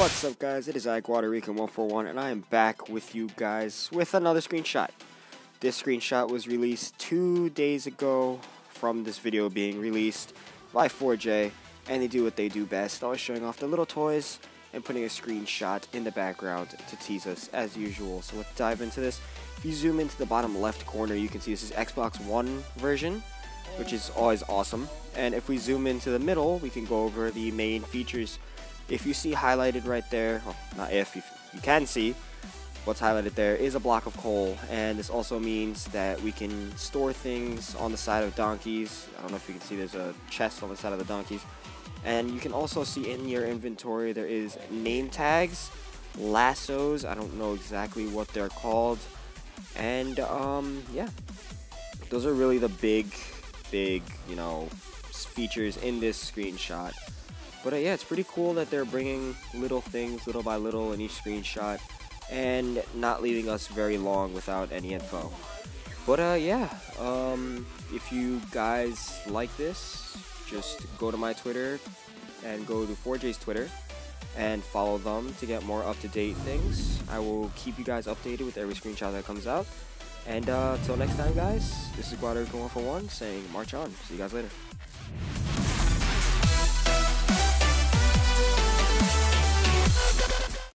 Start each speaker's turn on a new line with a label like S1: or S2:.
S1: What's up guys, it is I, Guatarican141, and I am back with you guys with another screenshot. This screenshot was released two days ago from this video being released by 4J, and they do what they do best, always showing off the little toys and putting a screenshot in the background to tease us as usual. So let's dive into this. If you zoom into the bottom left corner, you can see this is Xbox One version, which is always awesome. And if we zoom into the middle, we can go over the main features if you see highlighted right there, well, not if, you, you can see what's highlighted there is a block of coal and this also means that we can store things on the side of donkeys. I don't know if you can see there's a chest on the side of the donkeys. And you can also see in your inventory there is name tags, lassos, I don't know exactly what they're called. And um, yeah, those are really the big, big, you know, features in this screenshot. But uh, yeah, it's pretty cool that they're bringing little things little by little in each screenshot and not leaving us very long without any info. But uh, yeah, um, if you guys like this, just go to my Twitter and go to 4J's Twitter and follow them to get more up-to-date things. I will keep you guys updated with every screenshot that comes out. And uh, until next time, guys, this is Guadalupe 141 saying march on. See you guys later.